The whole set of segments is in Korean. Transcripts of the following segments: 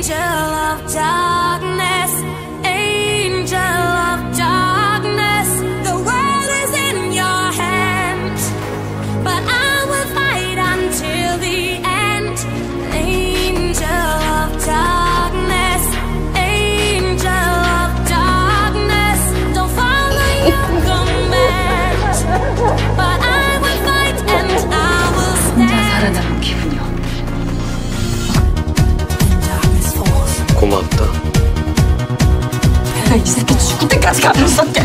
Angel love down. 이 새끼 죽을 때까지 가면 썼게.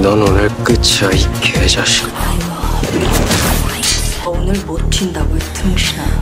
넌 오늘 끝이야 이 개자식. 오늘 못 튄다고 등신아.